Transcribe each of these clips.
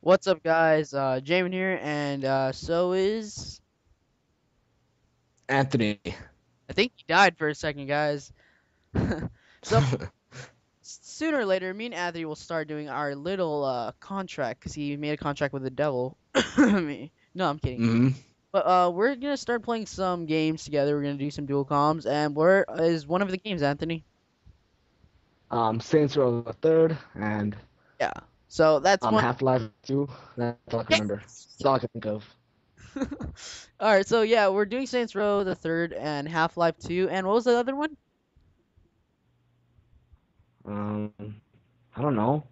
What's up, guys? Uh, Jamin here, and uh, so is Anthony. I think he died for a second, guys. so sooner or later, me and Anthony will start doing our little uh, contract because he made a contract with the devil. me, no, I'm kidding. hmm But uh, we're gonna start playing some games together. We're gonna do some dual comms, and where is one of the games, Anthony? Um, Saints Row the Third and Yeah. So that's um, one. Half Life Two. That's all I can remember. That's all I can think of. All right, so yeah, we're doing Saints Row the third and Half Life Two, and what was the other one? Um, I don't know.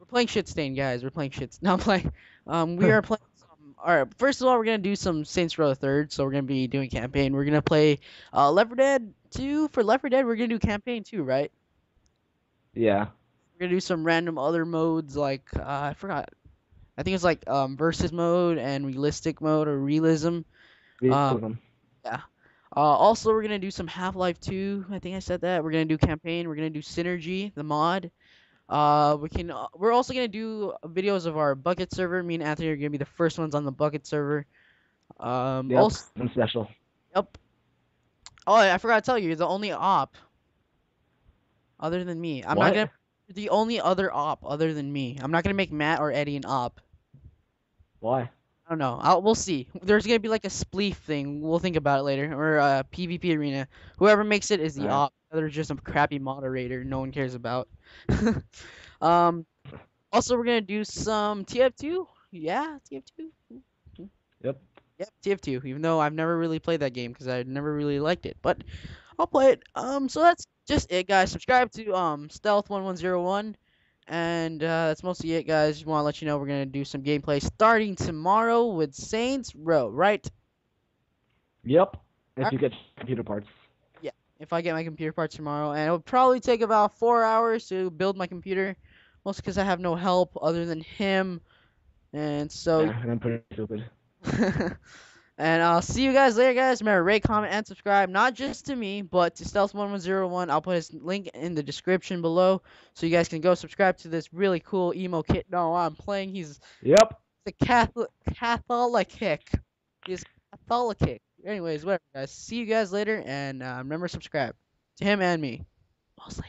We're playing shit stain, guys. We're playing shit. No, I'm playing. Um, we are playing. Some, all right. First of all, we're gonna do some Saints Row the Third. So we're gonna be doing campaign. We're gonna play uh, Left 4 Dead 2 for Left 4 Dead. We're gonna do campaign too, right? Yeah. We're gonna do some random other modes like uh, I forgot. I think it's like um, versus mode and realistic mode or realism. We Um, 'em. Uh, also, we're gonna do some Half Life 2. I think I said that. We're gonna do campaign. We're gonna do synergy, the mod. Uh, we can. Uh, we're also gonna do videos of our Bukkit server. Me and Anthony are gonna be the first ones on the Bukkit server. Um, Yep. also, I'm special. yep. Oh, I forgot to tell you, you're the only op other than me. I'm What? not gonna. The only other op other than me. I'm not gonna make Matt or Eddie an op. Why? I don't know. I'll, we'll see. There's gonna be like a spleef thing. We'll think about it later, or a PvP arena. Whoever makes it is the Alright. op. There's just a crappy moderator no one cares about. um. Also, we're gonna do some TF2. Yeah, TF2. Yep. Yep, TF2. Even though I've never really played that game because I never really liked it, but I'll play it. Um. So that's just it, guys. Subscribe to um Stealth One One Zero One. And uh, that's mostly it, guys. Just want to let you know we're gonna do some gameplay starting tomorrow with Saints Row, right? Yep. If you get computer parts. Yeah, if I get my computer parts tomorrow, and it'll probably take about four hours to build my computer, mostly because I have no help other than him, and so. Yeah, and I'm pretty stupid. and I'll see you guys later, guys. Remember, rate, comment, and subscribe, not just to me, but to Stealth1101. I'll put his link in the description below, so you guys can go subscribe to this really cool emo kit. No, I'm playing. He's Yep. the Catholic Catholic kick. He's Catholic kick. Anyways, whatever, guys. See you guys later, and uh, remember subscribe to him and me. Mostly